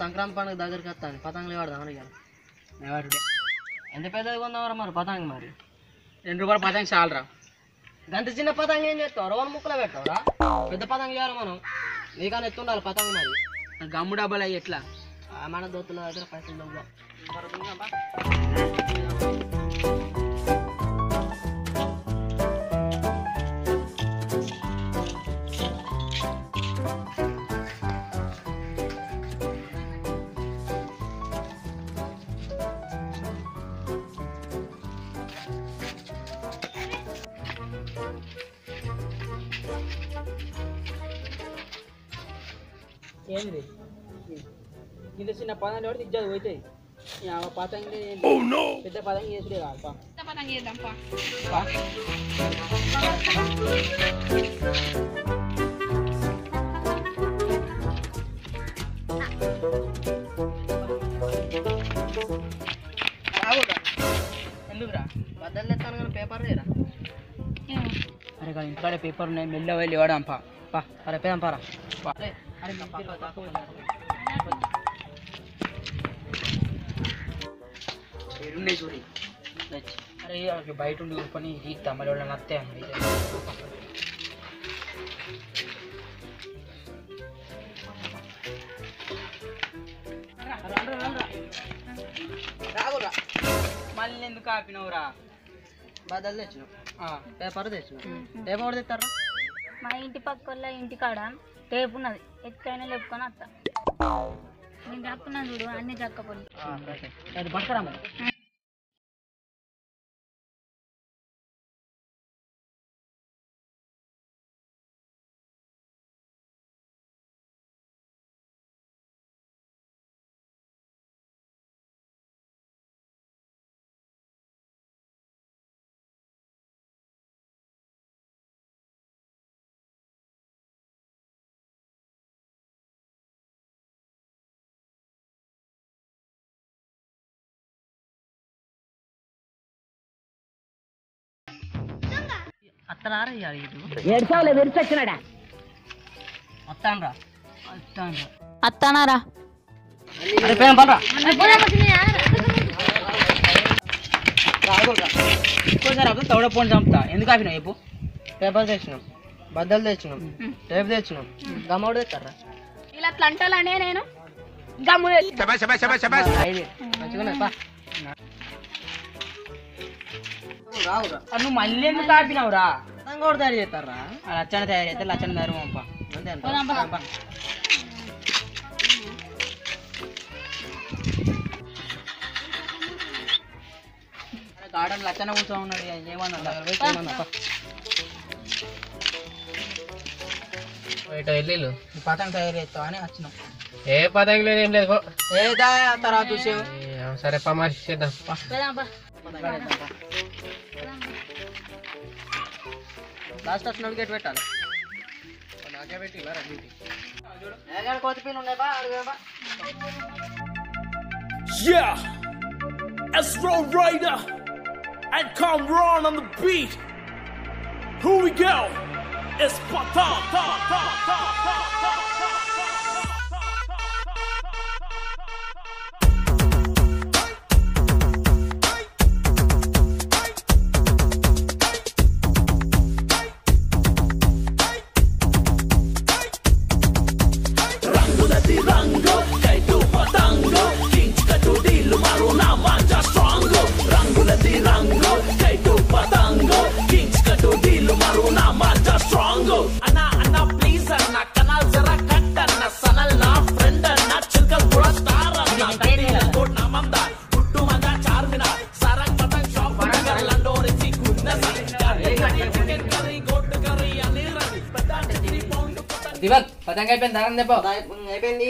సంక్రాంతి పండుగ దగ్గరికి వస్తాను పతంగులు వాడదాం అడిగాను ఎవరు ఎంత పెద్దగా కొందామరా మరి పతంగి మరి రెండు రూపాయల పతంగి చాలరా గంట చిన్న పతంగి ఏం చేస్తావు రవణ ముక్కలో పెట్టావురా పెద్ద పతంగి చేయాలి మనం నీకన్నా ఎత్తుండాలి పతంగి మరి గమ్ము డబ్బాలు అయ్యి ఎట్లా ఆ మన దోతుల దగ్గర పైసలు దొంగ ఏంది ఇంత చిన్న పదండి పడితే ఇజ్జది పోతాయి ఈ ఆ పతంగి పెద్ద పతంగి చేసుడే కాదు పా. పా. రావురా. ఎందుకురా బద్దలు తెస్తాను కానీ పేపర్ లేరా అరే కానీ ఇంటికాడ పేపర్ ఉన్నాయి మెల్ల వెళ్ళి ఇవ్వడం పా పా అరే పేదం పారా పా. అరే ఉన్నాయి చూడి. బయట ఉండి ఊరుకొని తీస్తా మరి వాళ్ళని అత్తే రాగురా మళ్ళీ ఎందుకు ఆపినవురా? బద్దలు తెచ్చినాం ఆ, పేపర్ తెచ్చినాం పేపర్ తెస్తారా మా ఇంటి పక్క ఇంటి కాడ టేపు ఉన్నది ఎక్కైనా లేపుకొని వస్తా. నేను దక్కున్నాను చూడు అన్ని దక్కపోయి ఇయ్యాలి ఇది వస్తాను రా వస్తాను రా అత్తానారా? అరే పేదం పడరా రాగురా ఇంకోసారి అప్పుడు తౌడ పోని చంపుతా. ఎందుకు ఆపినావు చెప్పు? పేపర్ తెచ్చినాం బద్దలు తెచ్చినాం టేప్ తెచ్చినాం గమ్మౌడు తెస్తారా ఇలా అట్లా అంటాలనే నేను గమ్ము ఐదు. మంచిగా పా. రావురా. నువ్వు మళ్ళీ ఎందుకు ఆపినావురా? కూడా తయారు చేస్తారా? ఆ లచ్చన తయారు అయితే లచ్చన తయారు అంతే పద. గార్డెన్ లచ్చన కూర్చో ఉన్నాడు. ఏమన్నా వెళ్ళిళ్ళు. పతంగ తయారు చేస్తావు అని వచ్చినాం. ఏ పతంగి లేదు ఏం లేదు పో. ఏదా తర్వాత చూసావు. ఏ, సరే పమాషి చేద్దాం. పోదాం పా. లాస్ట్ వచ్చినప్పుడు గట్టి పెట్టాలి నాకే పెట్టి ఏగాడు కోతి పీలు ఉన్నాయి బా అడుగు బా Yeah! Astro Rider and Kamran on the beat. Here we go. It's Pata. Ta, ta, ta, ta, ta, ta, Strong అన్న అన్న ప్లీజ్ అన్న కనాల్ జరా కట్ అన్న సనల్ నా ఫ్రెండ్ అన్న చిల్కల్ కూడా స్టార్ అన్న దండిల కోట్ నా మంద గుట్టు మగ చార్మినార్ సరక్ పతంగ్ షాప్ బర్గర్ లండోరిచి గున్న చికెన్ కర్రీ గోట్ కర్రీ అని రవి పెద్ద త్రీ పౌండ్ పతంగ్ దివక్ పతంగ అయిపోయింది దారం దెబ్బ అయిపోయింది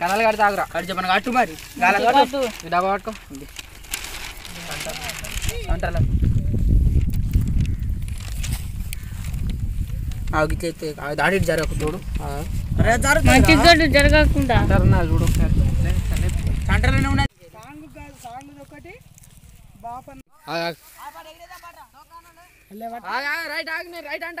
కనాలు కడితే ఆగురా. కడి చెప్పను? కట్టు మరి. డబ్బా పట్టుకో. అంటారా. ఆగితే దాడి జరగకు చూడు. జరగకుండా. చూడు ఒకసారి. సెంటర్లోనే ఉన్నది రైట్ ఆగి రైట్ అంట.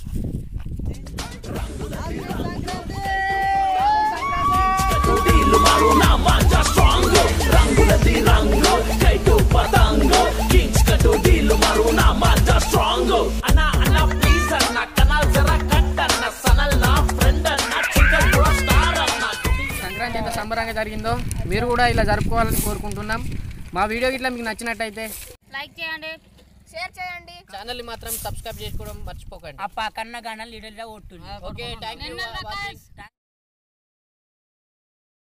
జరిగిందో మీరు కూడా ఇలా జరుపుకోవాలని కోరుకుంటున్నాం. మా వీడియో ఇట్లా మీకు నచ్చినట్టయితే లైక్ చేయండి షేర్ చేయండి. ఛానల్ మాత్రం సబ్స్క్రైబ్ చేసుకోవడం మర్చిపోకండి. ఆ పక్కన గణాలు లీడర్గా ఒట్టు ఓకే థ్యాంక్ యూ